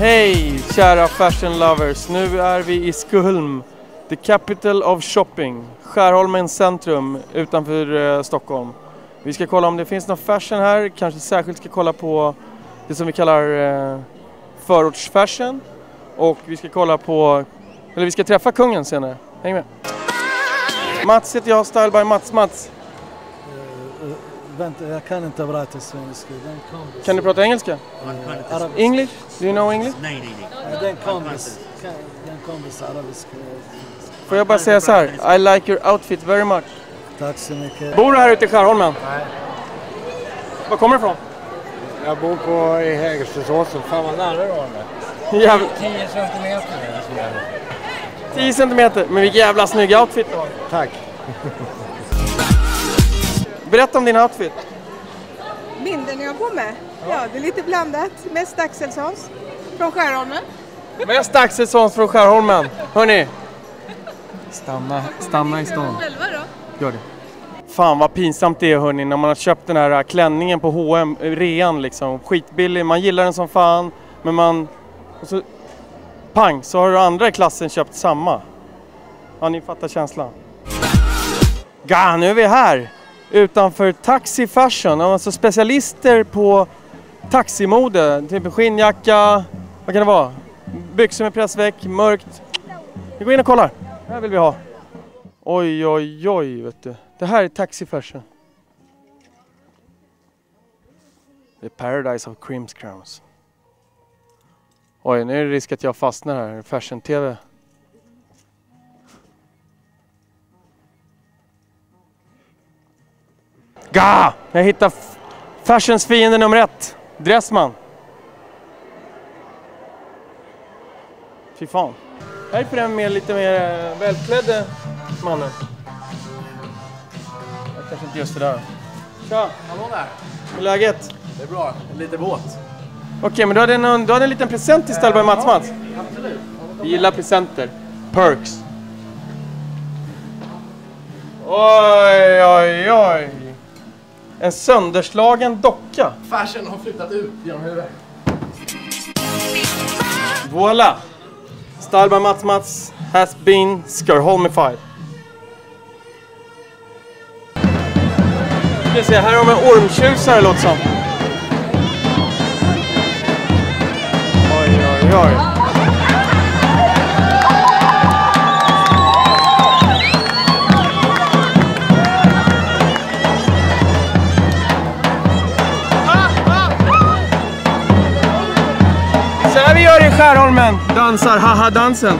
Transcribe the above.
Hej kära fashion lovers! Nu är vi i Skulm, the capital of shopping. Skärholmens centrum utanför eh, Stockholm. Vi ska kolla om det finns någon fashion här, kanske särskilt ska kolla på det som vi kallar eh, förortsfashion. Och vi ska kolla på, eller vi ska träffa kungen senare. Häng med! Mats heter jag, Style by Mats. Mats, Eh, vänta, jag kan inte prata svenska. Kan du prata engelska? Eh, arabiska. English? Do you know English? Nej, nej, nej. Eh, Den kompis. Den kompis arabiska. Får jag bara säga så här, I like your outfit very much. Tack så mycket. Bor du här ute i Skärholmen? Nej. Var kommer du ifrån? Jag bor på i Hägerstensåsen. Fan vad nära du har det. Jävla, 10 centimeter eller sådär. 10 centimeter, men vilken jävla snygg outfit du har. Tack. Berätta om din outfit. Bilden jag går med? Ja, det är lite blandat. Mest Axelssons från Skärholmen. Mest Axelssons från Skärholmen. Hörni. Stanna, stanna i stan. Själva då? Gör det. Fan vad pinsamt det är hörni när man har köpt den här äh, klänningen på H&M äh, rean liksom. Skitbillig, man gillar den som fan. Men man... Och så, pang, så har du andra i klassen köpt samma. Ja, ni fattar känslan. Ga, nu är vi här! Utanför Taxi Fashion, alltså specialister på taximode. Typ skinnjacka, vad kan det vara? Byxor med pressväck, mörkt. Vi går in och kollar. Det här vill vi ha. Oj, oj, oj, vet du. Det här är Taxi Fashion. Det är Paradise of Crimscrowns. Oj, nu är det risk att jag fastnar här. Fashion-TV. Ga! Jag hittar fashions fiende nummer ett. Dressman. Fy fan. Här är för den mer, lite mer eh, välklädde mannen. Kanske inte just det där. Tja! Hallå där! Hur är läget? Det är bra. Lite våt. Okej, men du hade, en, du hade en liten present till Ställberg Mats Mats. Absolut. Vi gillar presenter. Perks. Oj, oj, oj. En sönderslagen docka. Fashion har flyttat ut genom huvudet. Voila! Style by Mats Mats has been scarholmified. Ska vi se, här har vi en ormtjusare låter som. Oj, oj, oj. Här vi gör i Skärholmen. Dansar haha-dansen.